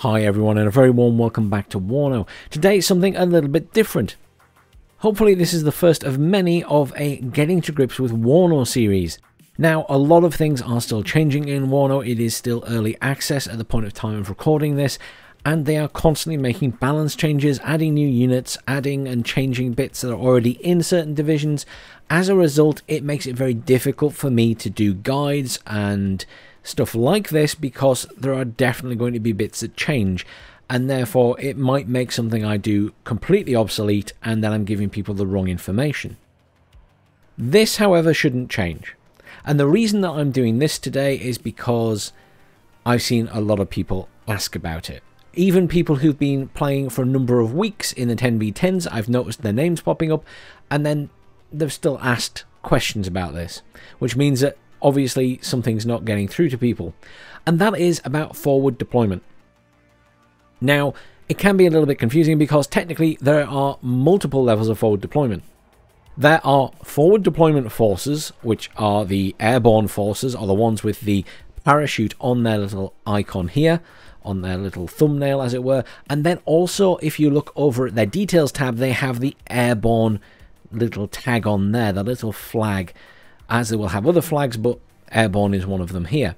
Hi everyone and a very warm welcome back to Warno. Today something a little bit different. Hopefully this is the first of many of a Getting to Grips with Warno series. Now a lot of things are still changing in Warno, it is still early access at the point of time of recording this, and they are constantly making balance changes, adding new units, adding and changing bits that are already in certain divisions. As a result, it makes it very difficult for me to do guides and stuff like this because there are definitely going to be bits that change and therefore it might make something I do completely obsolete and then I'm giving people the wrong information. This, however, shouldn't change. And the reason that I'm doing this today is because I've seen a lot of people ask about it. Even people who've been playing for a number of weeks in the 10v10s, I've noticed their names popping up, and then they've still asked questions about this, which means that obviously something's not getting through to people. And that is about forward deployment. Now, it can be a little bit confusing because technically there are multiple levels of forward deployment. There are forward deployment forces, which are the airborne forces, or the ones with the parachute on their little icon here, on their little thumbnail, as it were. And then also, if you look over at their details tab, they have the airborne little tag on there, the little flag as they will have other flags, but airborne is one of them here.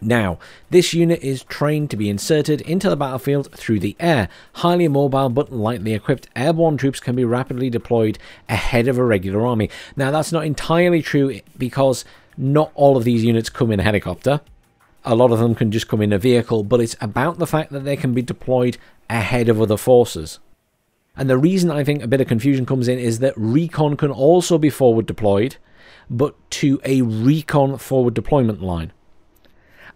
Now, this unit is trained to be inserted into the battlefield through the air. Highly mobile but lightly equipped, airborne troops can be rapidly deployed ahead of a regular army. Now, that's not entirely true because not all of these units come in a helicopter. A lot of them can just come in a vehicle, but it's about the fact that they can be deployed ahead of other forces. And the reason I think a bit of confusion comes in is that recon can also be forward deployed, but to a recon forward deployment line.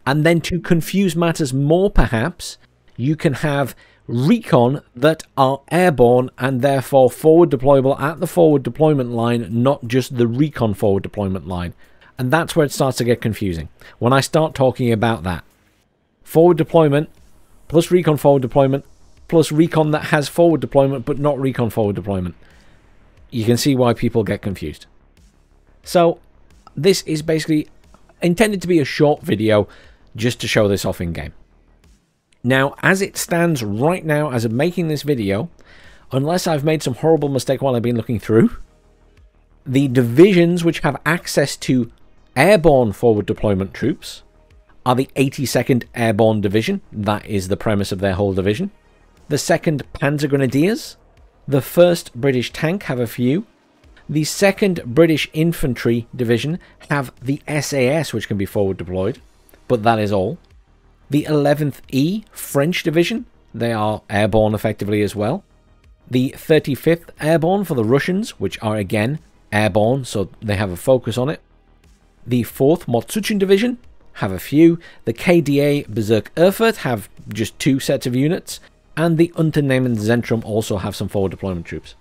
And then to confuse matters more, perhaps, you can have recon that are airborne and therefore forward deployable at the forward deployment line, not just the recon forward deployment line. And that's where it starts to get confusing. When I start talking about that, forward deployment plus recon forward deployment plus recon that has forward deployment but not recon forward deployment. You can see why people get confused. So this is basically intended to be a short video just to show this off in game. Now, as it stands right now as I'm making this video, unless I've made some horrible mistake while I've been looking through, the divisions which have access to airborne forward deployment troops are the 82nd Airborne Division. That is the premise of their whole division. The 2nd Panzer Grenadiers. The 1st British Tank have a few. The 2nd British Infantry Division have the SAS, which can be forward deployed, but that is all. The 11th E French Division, they are airborne effectively as well. The 35th Airborne for the Russians, which are again airborne, so they have a focus on it. The 4th Motsuchin Division have a few. The KDA Bezirk Erfurt have just two sets of units. And the Unternehmen Zentrum also have some forward deployment troops.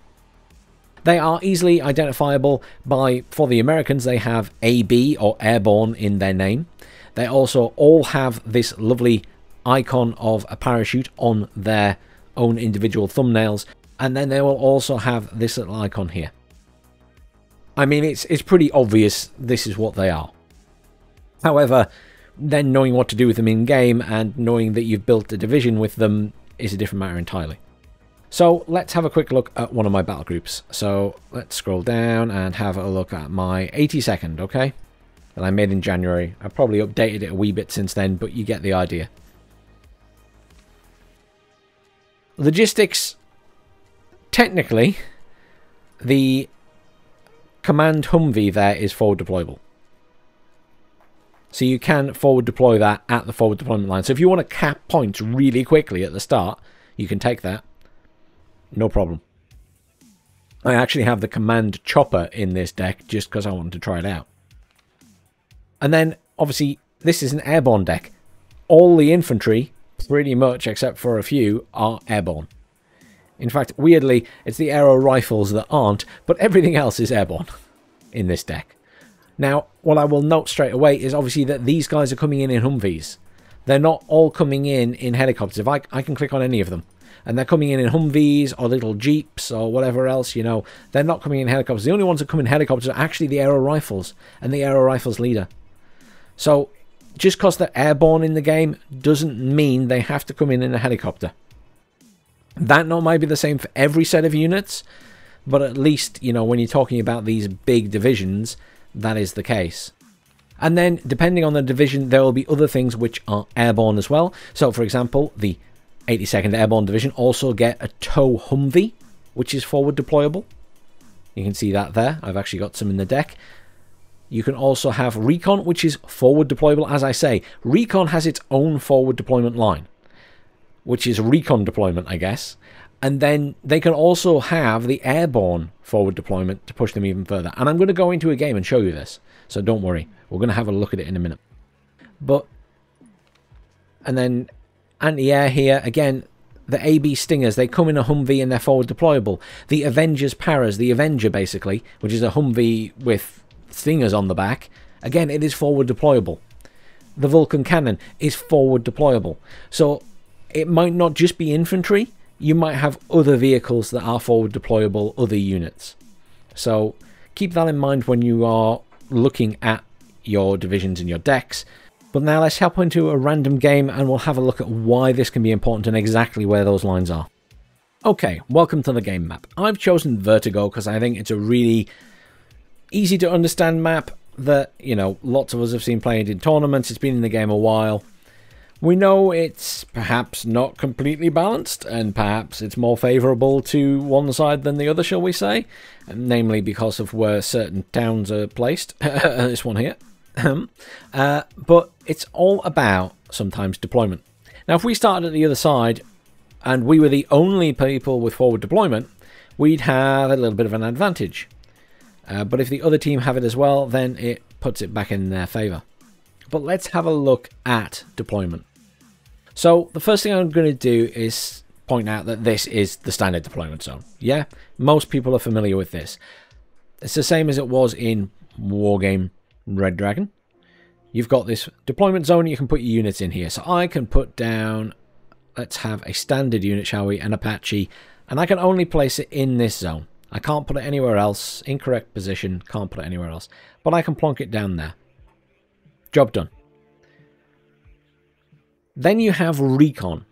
They are easily identifiable by, for the Americans, they have AB or Airborne in their name. They also all have this lovely icon of a parachute on their own individual thumbnails. And then they will also have this little icon here. I mean, it's, it's pretty obvious this is what they are. However, then knowing what to do with them in game and knowing that you've built a division with them is a different matter entirely. So let's have a quick look at one of my battle groups. So let's scroll down and have a look at my 82nd, okay? That I made in January. I probably updated it a wee bit since then, but you get the idea. Logistics, technically, the command Humvee there is forward deployable. So you can forward deploy that at the forward deployment line. So if you want to cap points really quickly at the start, you can take that no problem. I actually have the command chopper in this deck just because I wanted to try it out. And then, obviously, this is an airborne deck. All the infantry, pretty much except for a few, are airborne. In fact, weirdly, it's the aero rifles that aren't, but everything else is airborne in this deck. Now, what I will note straight away is obviously that these guys are coming in in Humvees. They're not all coming in in helicopters. If I, I can click on any of them, and they're coming in in Humvees or little Jeeps or whatever else, you know. They're not coming in helicopters. The only ones that come in helicopters are actually the aero rifles and the aero rifles leader. So just because they're airborne in the game doesn't mean they have to come in in a helicopter. That not might be the same for every set of units, but at least, you know, when you're talking about these big divisions, that is the case. And then, depending on the division, there will be other things which are airborne as well. So, for example, the 82nd Airborne Division also get a TOW Humvee, which is forward deployable. You can see that there. I've actually got some in the deck. You can also have Recon, which is forward deployable. As I say, Recon has its own forward deployment line, which is Recon deployment, I guess. And then they can also have the airborne forward deployment to push them even further. And I'm going to go into a game and show you this. So don't worry. We're going to have a look at it in a minute. But, and then anti-air here, again, the AB Stingers, they come in a Humvee and they're forward deployable. The Avengers Paras, the Avenger basically, which is a Humvee with Stingers on the back, again, it is forward deployable. The Vulcan Cannon is forward deployable. So it might not just be infantry, you might have other vehicles that are forward deployable, other units. So keep that in mind when you are looking at your divisions and your decks. But now let's hop into a random game and we'll have a look at why this can be important and exactly where those lines are. Okay, welcome to the game map. I've chosen Vertigo because I think it's a really easy to understand map that, you know, lots of us have seen played in tournaments. It's been in the game a while. We know it's perhaps not completely balanced, and perhaps it's more favourable to one side than the other, shall we say? Namely because of where certain towns are placed. this one here. Uh, but it's all about sometimes deployment. Now, if we started at the other side and we were the only people with forward deployment, we'd have a little bit of an advantage. Uh, but if the other team have it as well, then it puts it back in their favour. But let's have a look at deployment. So the first thing I'm going to do is point out that this is the standard deployment zone. Yeah, most people are familiar with this. It's the same as it was in Wargame Red Dragon. You've got this deployment zone, you can put your units in here. So I can put down, let's have a standard unit, shall we, an Apache, and I can only place it in this zone. I can't put it anywhere else. Incorrect position, can't put it anywhere else. But I can plonk it down there. Job done. Then you have recon.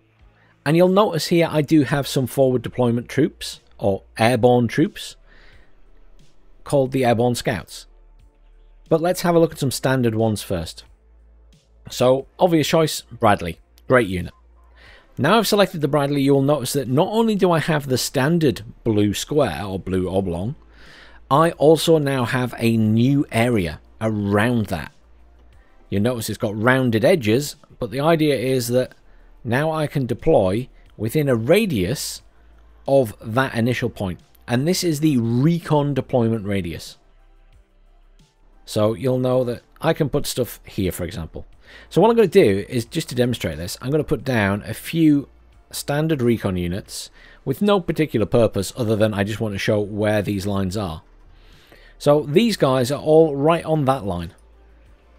And you'll notice here I do have some forward deployment troops, or airborne troops, called the Airborne Scouts. But let's have a look at some standard ones first. So, obvious choice, Bradley. Great unit. Now I've selected the Bradley, you'll notice that not only do I have the standard blue square, or blue oblong, I also now have a new area around that. You'll notice it's got rounded edges, but the idea is that now I can deploy within a radius of that initial point. And this is the recon deployment radius. So you'll know that I can put stuff here, for example. So what I'm going to do is, just to demonstrate this, I'm going to put down a few standard recon units with no particular purpose other than I just want to show where these lines are. So these guys are all right on that line.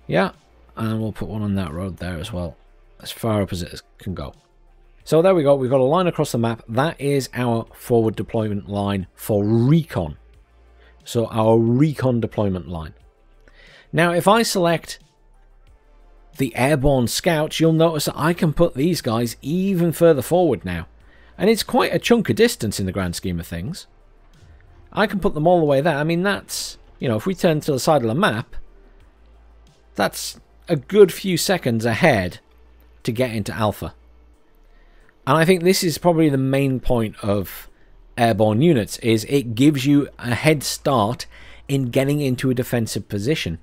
Yeah, and we'll put one on that road there as well, as far up as it can go. So there we go, we've got a line across the map. That is our forward deployment line for recon. So our recon deployment line. Now, if I select the airborne scouts, you'll notice that I can put these guys even further forward now. And it's quite a chunk of distance in the grand scheme of things. I can put them all the way there. I mean, that's, you know, if we turn to the side of the map, that's a good few seconds ahead to get into alpha. And I think this is probably the main point of airborne units is it gives you a head start in getting into a defensive position.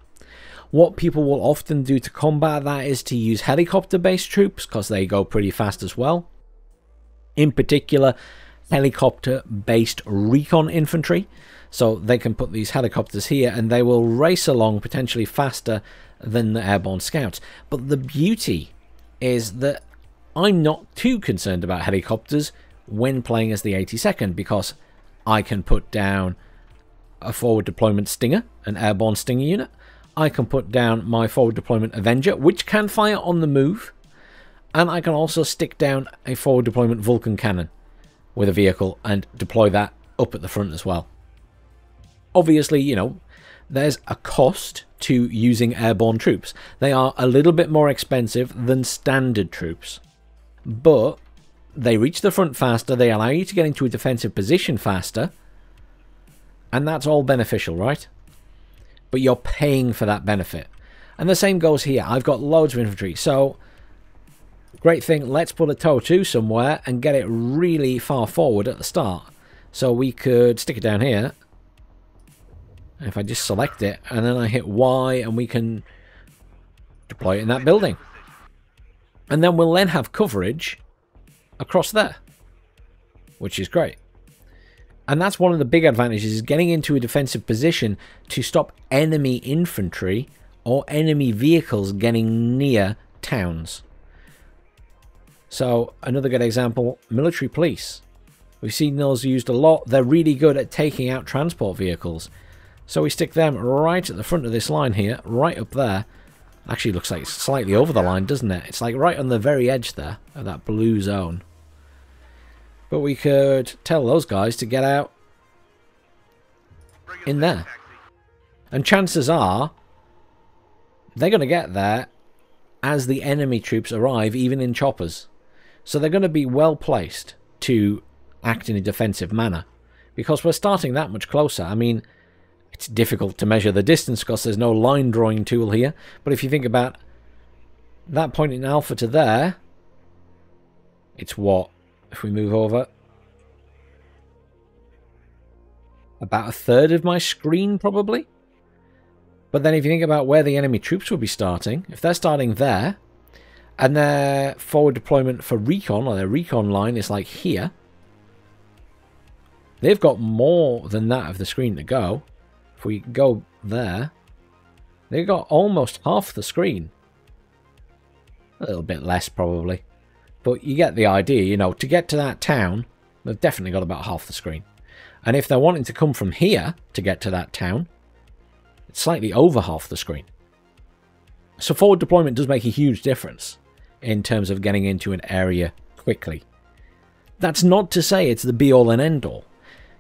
What people will often do to combat that is to use helicopter based troops because they go pretty fast as well. In particular, helicopter based recon infantry. So they can put these helicopters here and they will race along potentially faster than the airborne scouts. But the beauty is that I'm not too concerned about helicopters when playing as the 82nd because I can put down a forward deployment Stinger, an airborne Stinger unit. I can put down my forward deployment Avenger, which can fire on the move. And I can also stick down a forward deployment Vulcan cannon with a vehicle and deploy that up at the front as well. Obviously, you know, there's a cost to using airborne troops. They are a little bit more expensive than standard troops, but they reach the front faster, they allow you to get into a defensive position faster, and that's all beneficial, right? But you're paying for that benefit. And the same goes here. I've got loads of infantry, so great thing, let's put a TOW 2 somewhere and get it really far forward at the start. So we could stick it down here. If I just select it, and then I hit Y, and we can deploy it in that building. And then we'll then have coverage across there, which is great. And that's one of the big advantages is getting into a defensive position to stop enemy infantry or enemy vehicles getting near towns. So another good example, military police. We've seen those used a lot. They're really good at taking out transport vehicles. So we stick them right at the front of this line here, right up there. Actually looks like it's slightly over the line, doesn't it? It's like right on the very edge there of that blue zone. But we could tell those guys to get out in there. And chances are they're going to get there as the enemy troops arrive, even in choppers. So they're going to be well placed to act in a defensive manner. Because we're starting that much closer. I mean, it's difficult to measure the distance because there's no line drawing tool here. But if you think about that point in alpha to there, it's what? If we move over, about a third of my screen probably. But then if you think about where the enemy troops will be starting, if they're starting there, and their forward deployment for recon, or their recon line is like here, they've got more than that of the screen to go. If we go there, they've got almost half the screen. A little bit less probably. But you get the idea, you know, to get to that town, they've definitely got about half the screen. And if they're wanting to come from here to get to that town, it's slightly over half the screen. So forward deployment does make a huge difference in terms of getting into an area quickly. That's not to say it's the be-all and end-all.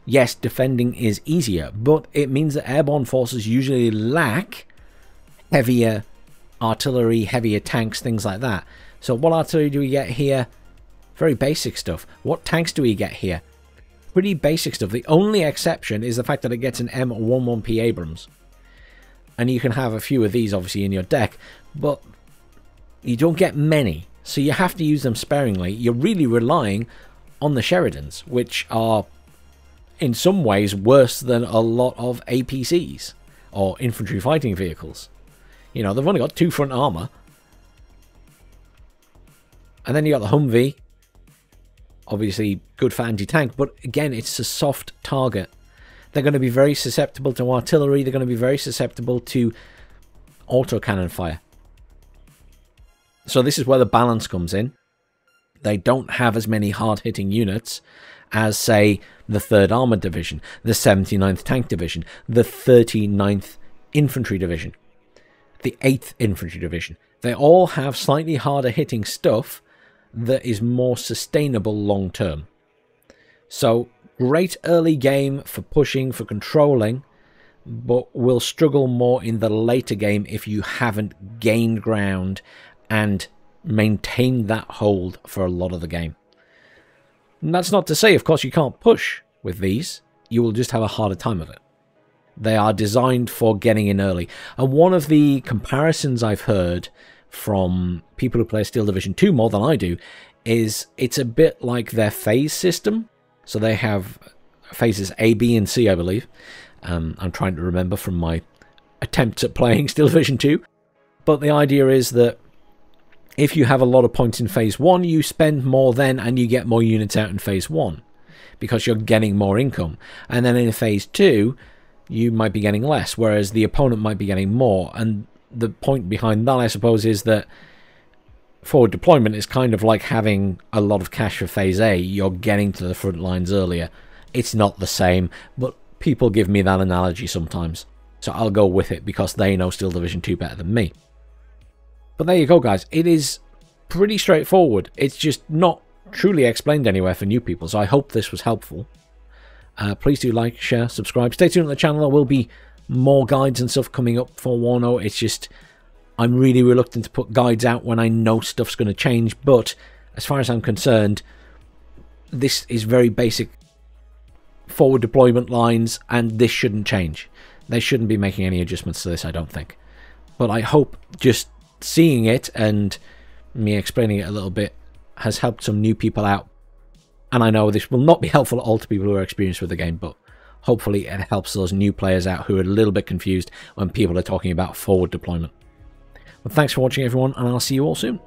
Yes, defending is easier, but it means that airborne forces usually lack heavier artillery, heavier tanks, things like that. So what artillery do we get here? Very basic stuff. What tanks do we get here? Pretty basic stuff. The only exception is the fact that it gets an M1IP Abrams. And you can have a few of these obviously in your deck, but you don't get many. So you have to use them sparingly. You're really relying on the Sheridans, which are in some ways worse than a lot of APCs or infantry fighting vehicles. You know, they've only got two front armor and then you got the Humvee. Obviously, good for anti-tank, but again, it's a soft target. They're going to be very susceptible to artillery. They're going to be very susceptible to autocannon fire. So this is where the balance comes in. They don't have as many hard-hitting units as, say, the 3rd Armoured Division, the 79th Tank Division, the 39th Infantry Division, the 8th Infantry Division. They all have slightly harder hitting stuff that is more sustainable long term. So, great early game for pushing, for controlling, but will struggle more in the later game if you haven't gained ground and maintained that hold for a lot of the game. And that's not to say, of course, you can't push with these, you will just have a harder time of it. They are designed for getting in early. And one of the comparisons I've heard from people who play Steel Division 2 more than I do is it's a bit like their phase system. So they have phases A, B, and C, I believe. Um, I'm trying to remember from my attempts at playing Steel Division 2. But the idea is that if you have a lot of points in phase 1, you spend more then and you get more units out in phase 1 because you're getting more income. And then in phase 2, you might be getting less, whereas the opponent might be getting more. And the point behind that, I suppose, is that forward deployment is kind of like having a lot of cash for phase A. You're getting to the front lines earlier. It's not the same, but people give me that analogy sometimes. So I'll go with it because they know Steel Division 2 better than me. But there you go, guys. It is pretty straightforward. It's just not truly explained anywhere for new people, so I hope this was helpful. Uh, please do like, share, subscribe. Stay tuned on the channel. There will be more guides and stuff coming up for Warno. It's just I'm really reluctant to put guides out when I know stuff's going to change. But as far as I'm concerned, this is very basic forward deployment lines, and this shouldn't change. They shouldn't be making any adjustments to this, I don't think. But I hope just seeing it and me explaining it a little bit has helped some new people out. And I know this will not be helpful at all to people who are experienced with the game, but hopefully it helps those new players out who are a little bit confused when people are talking about forward deployment. But thanks for watching everyone, and I'll see you all soon.